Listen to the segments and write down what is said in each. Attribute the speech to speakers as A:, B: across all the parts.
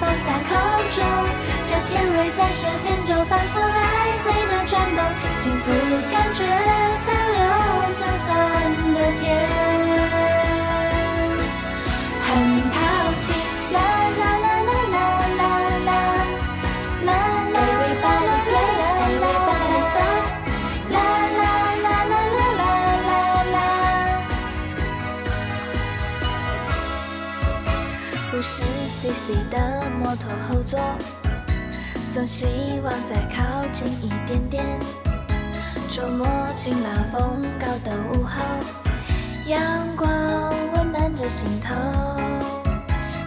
A: 放在口中，这甜味在舌尖就反复来回的转动，幸福感觉残留酸酸的甜，很淘气。啦啦啦啦啦啦啦，Everybody play，Everybody fun，啦啦啦啦啦啦啦啦。不是 CC 的摩托后座，总希望再靠近一点点。周末晴朗风高的午后，阳光温暖着心头。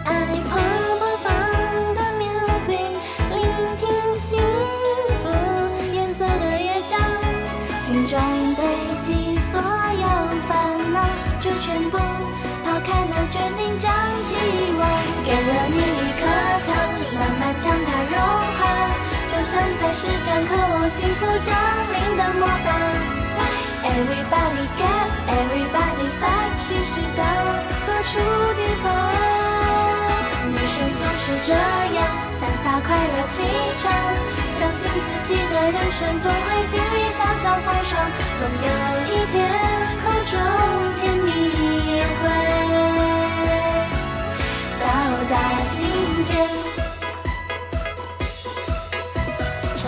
A: 爱播播放的 music，聆听幸福颜色的乐章，心中堆积所有烦恼，就全部抛开了，决定将给了你一颗糖，慢慢将它融化，就像在施展渴望幸福降临的魔法。Everybody get, everybody fly，心事到何处地方？女生总是这样，散发快乐气场，相信自己的人生总会经历小小风霜，总有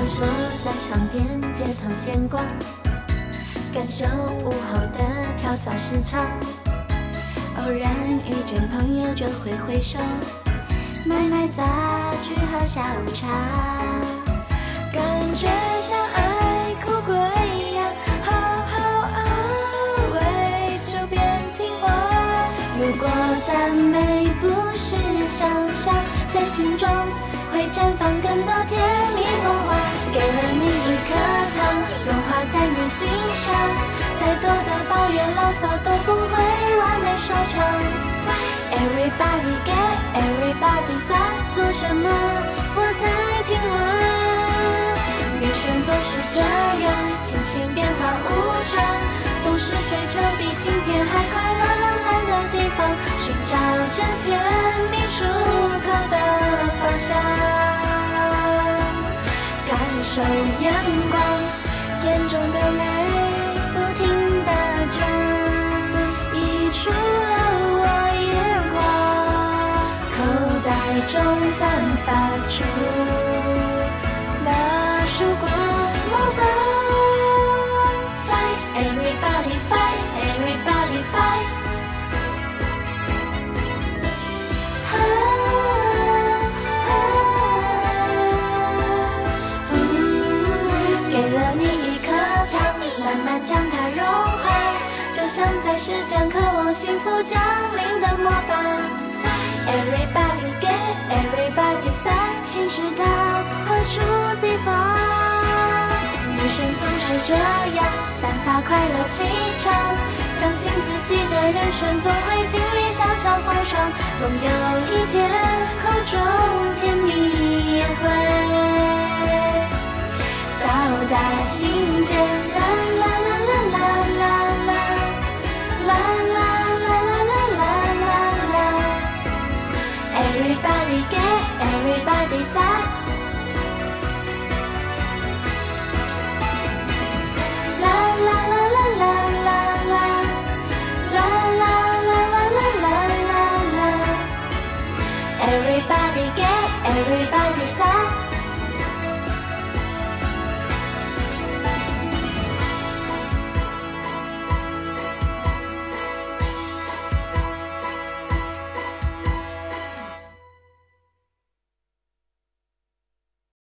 A: 穿梭在商店街头闲逛，感受午后的跳蚤市场。偶然遇见朋友就挥挥手，买买杂去喝下午茶，感觉像爱哭鬼一样，好好安慰就变听话。如果赞美不是想象，在心中会绽放更多甜蜜梦话。抱怨牢骚都不会完美收场。Everybody get, everybody 算做什么，我才听话。人生总是这样，心情变化无常，总是追求比今天还快乐浪漫的地方，寻找着甜蜜出口的方向，感受阳光，发出那曙光魔法。Fight everybody fight everybody fight。啊啊呜给了你一颗糖，慢慢将它融化，就像在施展渴望幸福降临的魔法。，fight everybody sad，心事到何处地方？女生总是这样，散发快乐气场，相信自己的人生总会经历小小风霜，总有 Everybody get, everybody sad.